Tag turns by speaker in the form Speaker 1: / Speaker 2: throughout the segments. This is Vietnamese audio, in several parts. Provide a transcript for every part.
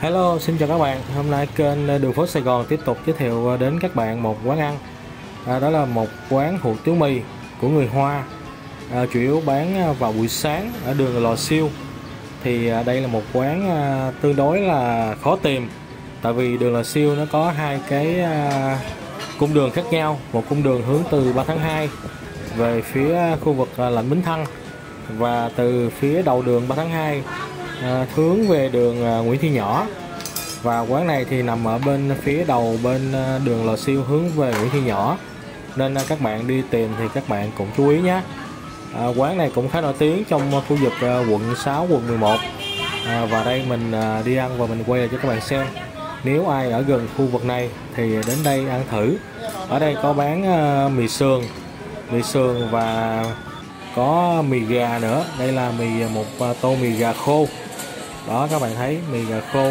Speaker 1: Hello, xin chào các bạn. Hôm nay kênh Đường phố Sài Gòn tiếp tục giới thiệu đến các bạn một quán ăn. À, đó là một quán hủ tiếu mì của người Hoa. À, chủ yếu bán vào buổi sáng ở đường Lò Siêu. Thì à, đây là một quán à, tương đối là khó tìm. Tại vì đường Lò Siêu nó có hai cái à, cung đường khác nhau. Một cung đường hướng từ 3 tháng 2 về phía à, khu vực à, Lạnh Bính Thăng và từ phía đầu đường 3 tháng 2 à, hướng về đường à, Nguyễn Thị Nhỏ. Và quán này thì nằm ở bên phía đầu bên à, đường Lò Siêu hướng về Nguyễn Thị Nhỏ. Nên à, các bạn đi tìm thì các bạn cũng chú ý nhé. À, quán này cũng khá nổi tiếng trong khu vực à, quận 6 quận 11 à, và đây mình à, đi ăn và mình quay lại cho các bạn xem. Nếu ai ở gần khu vực này thì đến đây ăn thử. Ở đây có bán à, mì sườn mì sườn và có mì gà nữa. Đây là mì à, một à, tô mì gà khô đó các bạn thấy mì gà khô.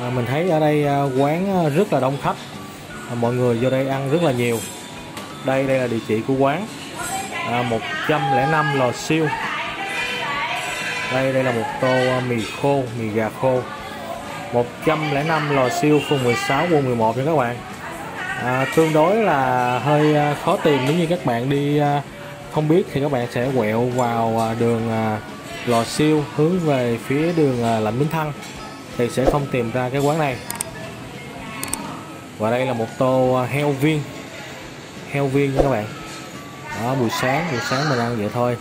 Speaker 1: À, mình thấy ở đây à, quán à, rất là đông khách. À, mọi người vô đây ăn rất là nhiều. Đây đây là địa chỉ của quán. À, 105 lò siêu. Đây đây là một tô à, mì khô mì gà khô. 105 lò siêu phường 16 quận 11 nha các bạn. À, tương đối là hơi khó tìm. Nếu như các bạn đi không biết thì các bạn sẽ quẹo vào đường lò siêu hướng về phía đường à, lạnh Minh thăng thì sẽ không tìm ra cái quán này. Và đây là một tô à, heo viên. Heo viên nha các bạn. Đó buổi sáng buổi sáng mình ăn vậy thôi.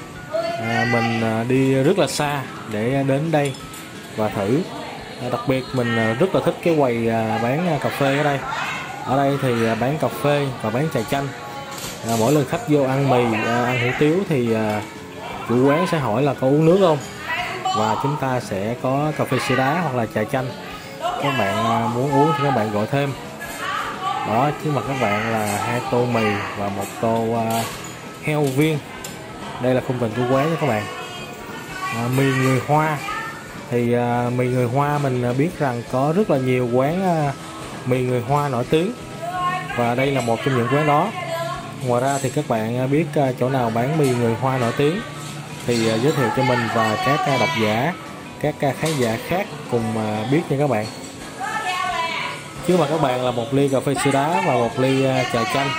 Speaker 1: À, mình à, đi rất là xa để đến đây và thử. À, đặc biệt mình rất là thích cái quầy bán cà phê ở đây. Ở đây thì bán cà phê và bán trà chanh. À, mỗi lần khách vô ăn mì à, ăn hủ tiếu thì à, chủ quán sẽ hỏi là có uống nước không? Và chúng ta sẽ có cà phê sữa đá hoặc là trà chanh. Các bạn à, muốn uống thì các bạn gọi thêm. Đó trước mặt các bạn là hai tô mì và một tô uh, heo viên. Đây là khung cảnh của quán nha các bạn. À, mì người hoa. Thì à, mì người hoa mình à, biết rằng có rất là nhiều quán à, mì người hoa nổi tiếng. Và đây là một trong những quán đó. Ngoài ra thì các bạn biết à, chỗ nào bán mì người hoa nổi tiếng thì à, giới thiệu cho mình và các ca độc giả các ca khán giả khác cùng à, biết nha các bạn. Trước mặt các bạn là một ly cà phê sữa đá và một ly trà chanh.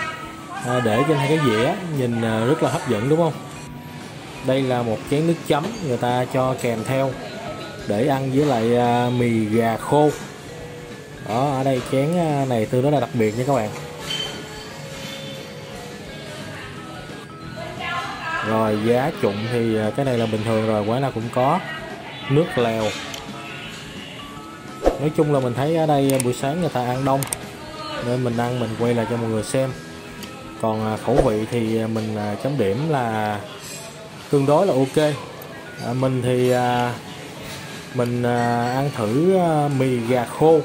Speaker 1: À, để trên hai cái dĩa nhìn à, rất là hấp dẫn đúng không? Đây là một chén nước chấm người ta cho kèm theo. Để ăn với lại mì gà khô. Đó ở đây chén này tương đối là đặc biệt nha các bạn. Rồi giá trụng thì à, cái này là bình thường rồi quán nào cũng có. Nước lèo. Nói chung là mình thấy ở đây à, buổi sáng người ta ăn đông nên mình ăn mình quay lại cho mọi người xem. Còn à, khẩu vị thì mình chấm điểm là tương đối là ok. À, mình thì à, mình à, ăn thử à, mì gà khô.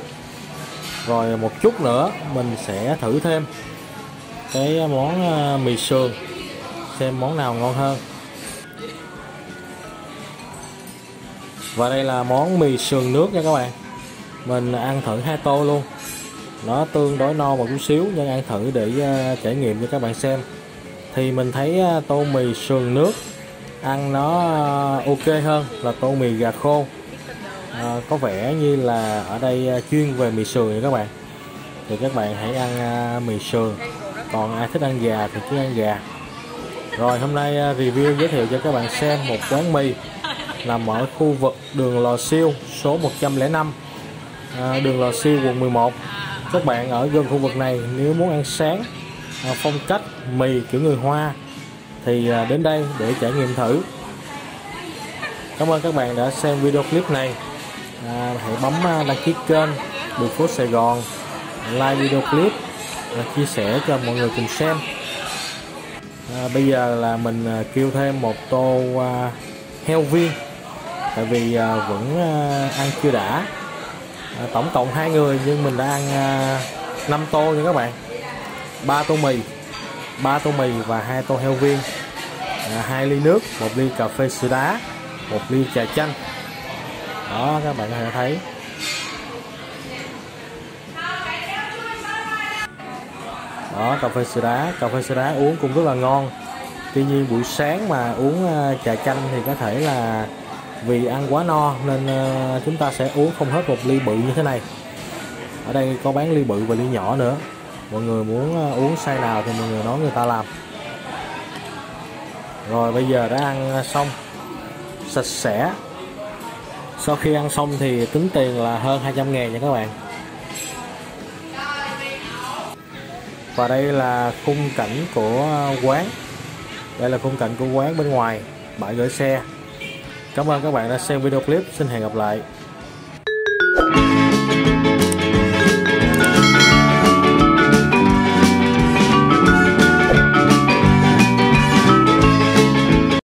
Speaker 1: Rồi một chút nữa mình sẽ thử thêm cái món à, mì sườn xem món nào ngon hơn. Và đây là món mì sườn nước nha các bạn. Mình ăn thử hai tô luôn. Nó tương đối no một chút xíu nhưng ăn thử để uh, trải nghiệm cho các bạn xem. Thì mình thấy uh, tô mì sườn nước ăn nó uh, ok hơn là tô mì gà khô. Uh, có vẻ như là ở đây uh, chuyên về mì sườn nha các bạn. Thì các bạn hãy ăn uh, mì sườn. Còn ai thích ăn gà thì cứ ăn gà rồi hôm nay à, review giới thiệu cho các bạn xem một quán mì nằm ở khu vực đường Lò Siêu số 105 à, đường Lò Siêu quận 11 các bạn ở gần khu vực này nếu muốn ăn sáng à, phong cách mì kiểu người Hoa thì à, đến đây để trải nghiệm thử. Cảm ơn các bạn đã xem video clip này. À, hãy bấm à, đăng ký kênh đường phố Sài Gòn like video clip và chia sẻ cho mọi người cùng xem à, bây giờ là mình à, kêu thêm một tô à, heo viên. Tại vì à, vẫn à, ăn chưa đã. À, tổng cộng hai người nhưng mình đã ăn à, 5 tô nha các bạn. Ba tô mì ba tô mì và hai tô heo viên. À, hai ly nước một ly cà phê sữa đá một ly trà chanh. Đó các bạn có thể thấy. Đó, cà phê sữa đá. Cà phê sữa đá uống cũng rất là ngon. Tuy nhiên buổi sáng mà uống ờ, trà chanh thì có thể là vì ăn quá no nên ờ, chúng ta sẽ uống không hết một ly bự như thế này. Ở đây có bán ly bự và ly nhỏ nữa. Mọi người muốn ờ, uống size nào thì mọi người nói người ta làm. Rồi, bây giờ đã ăn xong. Sạch sẽ. Sau khi ăn xong thì tính tiền là hơn 200 ngàn nha các bạn. Và đây là khung cảnh của quán. Đây là khung cảnh của quán bên ngoài. Bãi gửi xe. Cảm ơn các bạn đã xem video clip. Xin hẹn gặp lại.